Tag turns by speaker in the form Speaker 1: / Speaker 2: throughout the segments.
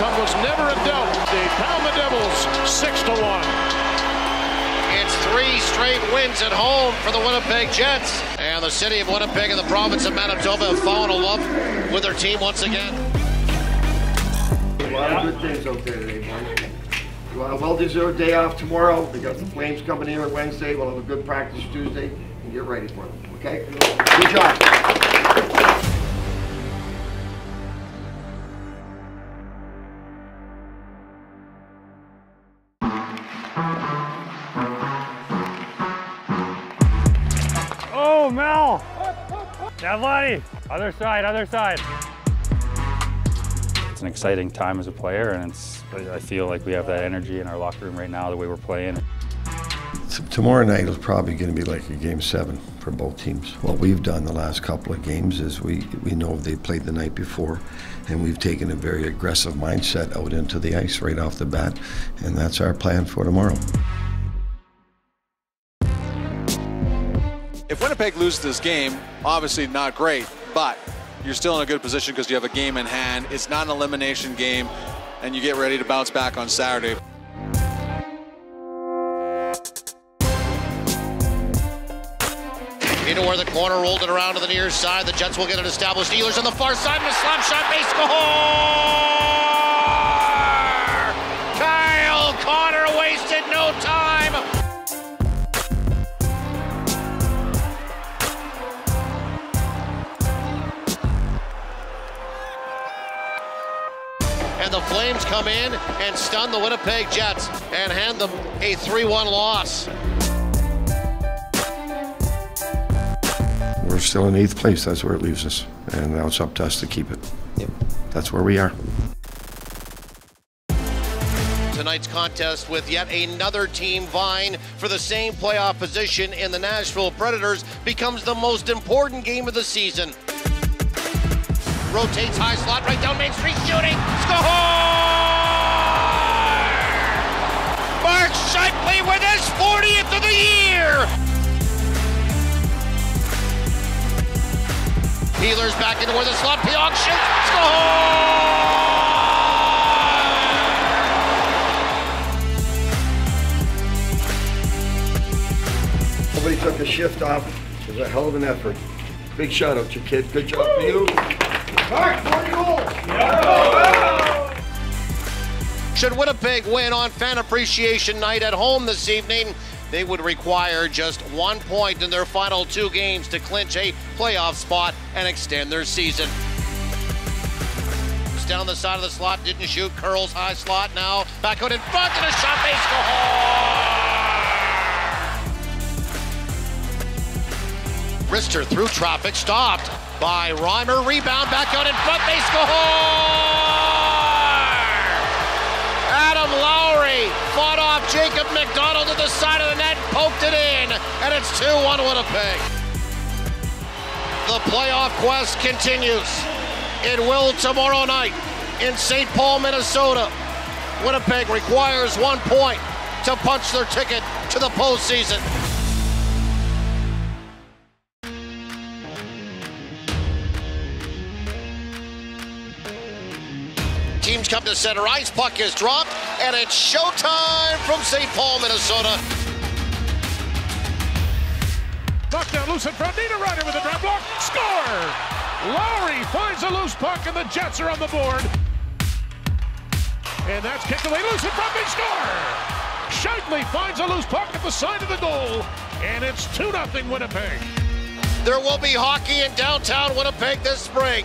Speaker 1: outcome was never in doubt. They pound the Devils 6 to 1.
Speaker 2: It's three straight wins at home for the Winnipeg Jets. And the city of Winnipeg and the province of Manitoba have fallen in love with their team once again.
Speaker 3: A lot of good things out there today, boys. Well, well-deserved day off tomorrow. We got the Flames coming here on Wednesday. We'll have a good practice Tuesday and get ready for them. Okay? Good job.
Speaker 4: Yeah, buddy! Other side, other side. It's an exciting time as a player, and it's, I feel like we have that energy in our locker room right now, the way we're playing.
Speaker 5: T- Tomorrow night is probably going to be like a game seven for both teams. What we've done the last couple of games is we, we know they played the night before, and we've taken a very aggressive mindset out into the ice right off the bat, and that's our plan for tomorrow.
Speaker 6: If Winnipeg loses this game, obviously not great, but you're still in a good position because you have a game in hand. It's not an elimination game, and you get ready to bounce back on Saturday.
Speaker 2: Into where the corner rolled it around to the near side. The Jets will get it established. Steelers on the far side. And a slap shot. They score! And the Flames come in and stun the Winnipeg Jets and hand them a 3 1 loss.
Speaker 5: We're still in eighth place. That's where it leaves us, and now it's up to us to keep it. That's where we are.
Speaker 2: tonight's contest with yet another team vying for the same playoff position in the Nashville Predators becomes the most important game of the season. Rotates high slot right down Main Street, shooting, score! Mark Scheifele with his 40th of the year! Peeler's back into where the slot, Pionk shoots, score!
Speaker 3: Nobody took a shift off. It was a hell of an effort. Big shout out to you, kid. Good job for you. Mark, 40 goals.
Speaker 2: Should Winnipeg win on Fan Appreciation Night at home this evening, they would require just one point in their final two games to clinch a playoff spot and extend their season. Down the side of the slot, didn't shoot, curls high slot now, back out in front, and a shot, they score! Rister through traffic, stopped by Reimer, rebound, back out in front, they score! Adam Lowry fought off Jacob MacDonald to the side of the net, poked it in, and it's 2-1 Winnipeg. The playoff quest continues. It will tomorrow night in St. Paul, Minnesota. Winnipeg requires one point to punch their ticket to the postseason. Come to center ice. Puck is dropped, and it's showtime from St. Paul, Minnesota.
Speaker 1: Puck down loose in front. Niederreiter with a drop block. Score! Lowry finds a loose puck, and the Jets are on the board. And that's kicked away loose in front. They score! Scheifele finds a loose puck at the side of the goal, and it's 2 0 Winnipeg.
Speaker 2: There will be hockey in downtown Winnipeg this spring.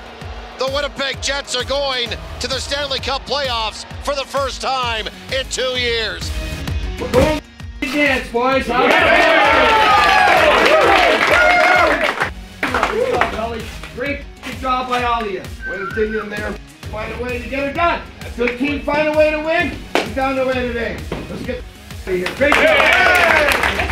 Speaker 2: The Winnipeg Jets are going to the Stanley Cup playoffs for the first time in two years.
Speaker 7: We're going dance, boys. Great job by all of you.
Speaker 3: Way to dig in there.
Speaker 7: Find a way to get it done. Good team, find a way to win. We found a way today. Let's get out of here. Great job.